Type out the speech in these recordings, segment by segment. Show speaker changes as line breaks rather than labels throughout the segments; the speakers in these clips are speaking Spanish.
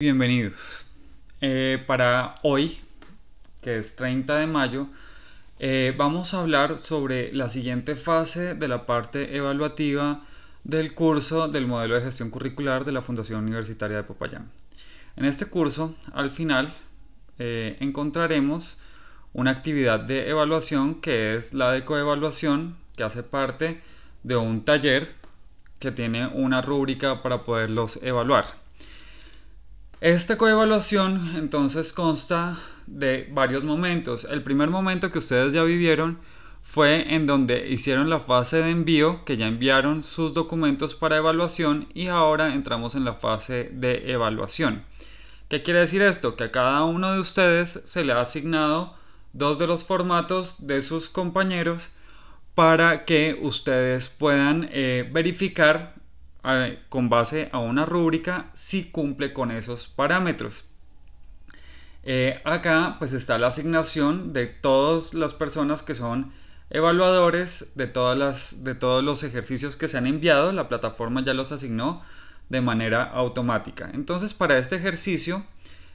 Bienvenidos. Eh, para hoy, que es 30 de mayo, eh, vamos a hablar sobre la siguiente fase de la parte evaluativa del curso del modelo de gestión curricular de la Fundación Universitaria de Popayán. En este curso, al final, eh, encontraremos una actividad de evaluación que es la de coevaluación, que hace parte de un taller que tiene una rúbrica para poderlos evaluar. Esta coevaluación entonces consta de varios momentos. El primer momento que ustedes ya vivieron fue en donde hicieron la fase de envío, que ya enviaron sus documentos para evaluación y ahora entramos en la fase de evaluación. ¿Qué quiere decir esto? Que a cada uno de ustedes se le ha asignado dos de los formatos de sus compañeros para que ustedes puedan eh, verificar con base a una rúbrica si cumple con esos parámetros. Eh, acá pues está la asignación de todas las personas que son evaluadores de, todas las, de todos los ejercicios que se han enviado. La plataforma ya los asignó de manera automática. Entonces para este ejercicio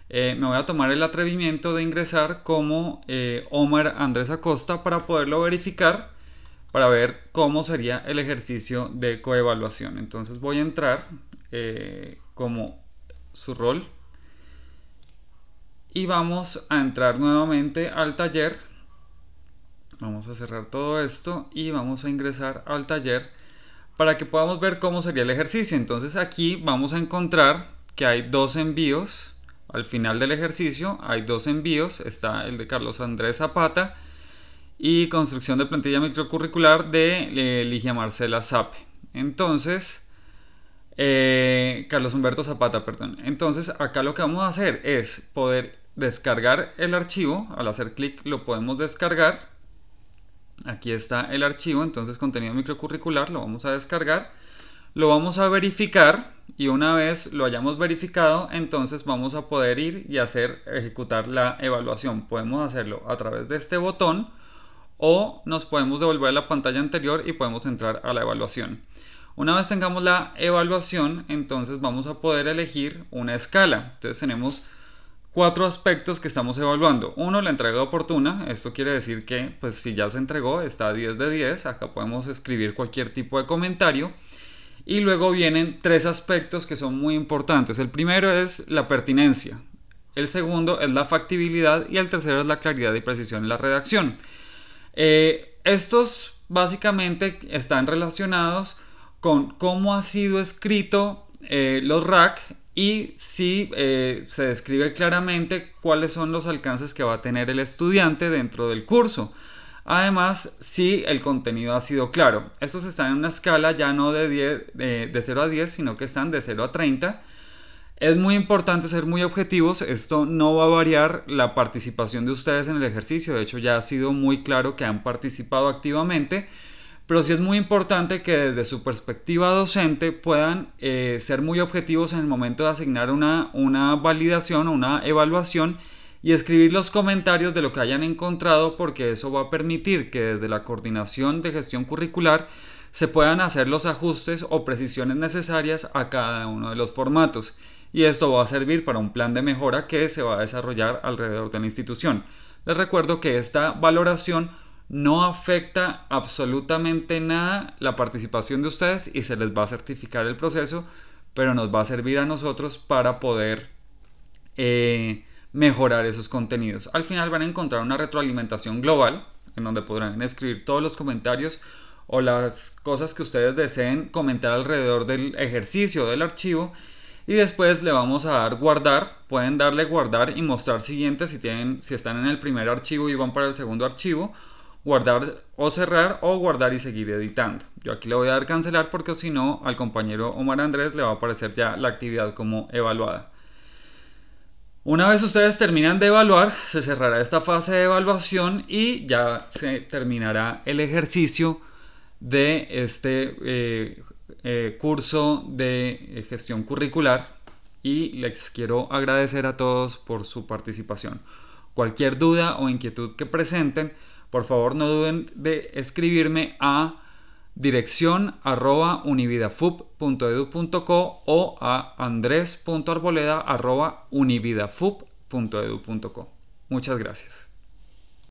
eh, me voy a tomar el atrevimiento de ingresar como eh, Omar Andrés Acosta para poderlo verificar para ver cómo sería el ejercicio de coevaluación. Entonces voy a entrar eh, como su rol y vamos a entrar nuevamente al taller. Vamos a cerrar todo esto y vamos a ingresar al taller para que podamos ver cómo sería el ejercicio. Entonces aquí vamos a encontrar que hay dos envíos. Al final del ejercicio hay dos envíos. Está el de Carlos Andrés Zapata y construcción de plantilla microcurricular de eh, Ligia Marcela Sape. Entonces, eh, Carlos Humberto Zapata, perdón. Entonces, acá lo que vamos a hacer es poder descargar el archivo. Al hacer clic lo podemos descargar. Aquí está el archivo, entonces contenido microcurricular, lo vamos a descargar. Lo vamos a verificar y una vez lo hayamos verificado, entonces vamos a poder ir y hacer ejecutar la evaluación. Podemos hacerlo a través de este botón o nos podemos devolver a la pantalla anterior y podemos entrar a la evaluación. Una vez tengamos la evaluación, entonces vamos a poder elegir una escala. Entonces tenemos cuatro aspectos que estamos evaluando. Uno, la entrega oportuna. Esto quiere decir que pues si ya se entregó está a 10 de 10. Acá podemos escribir cualquier tipo de comentario. Y luego vienen tres aspectos que son muy importantes. El primero es la pertinencia. El segundo es la factibilidad y el tercero es la claridad y precisión en la redacción. Eh, estos básicamente están relacionados con cómo ha sido escrito eh, los rack y si eh, se describe claramente cuáles son los alcances que va a tener el estudiante dentro del curso. Además, si el contenido ha sido claro. Estos están en una escala ya no de, 10, de 0 a 10, sino que están de 0 a 30 es muy importante ser muy objetivos, esto no va a variar la participación de ustedes en el ejercicio, de hecho ya ha sido muy claro que han participado activamente, pero sí es muy importante que desde su perspectiva docente puedan eh, ser muy objetivos en el momento de asignar una, una validación o una evaluación y escribir los comentarios de lo que hayan encontrado porque eso va a permitir que desde la coordinación de gestión curricular se puedan hacer los ajustes o precisiones necesarias a cada uno de los formatos y esto va a servir para un plan de mejora que se va a desarrollar alrededor de la institución. Les recuerdo que esta valoración no afecta absolutamente nada la participación de ustedes y se les va a certificar el proceso, pero nos va a servir a nosotros para poder eh, mejorar esos contenidos. Al final van a encontrar una retroalimentación global en donde podrán escribir todos los comentarios o las cosas que ustedes deseen comentar alrededor del ejercicio del archivo y después le vamos a dar guardar. Pueden darle guardar y mostrar siguiente si tienen si están en el primer archivo y van para el segundo archivo. Guardar o cerrar o guardar y seguir editando. Yo aquí le voy a dar cancelar porque si no al compañero Omar Andrés le va a aparecer ya la actividad como evaluada. Una vez ustedes terminan de evaluar, se cerrará esta fase de evaluación y ya se terminará el ejercicio de este eh, eh, curso de eh, gestión curricular y les quiero agradecer a todos por su participación. Cualquier duda o inquietud que presenten, por favor no duden de escribirme a dirección arroba o a andres.arboleda arroba unividafub.edu.co. Muchas gracias.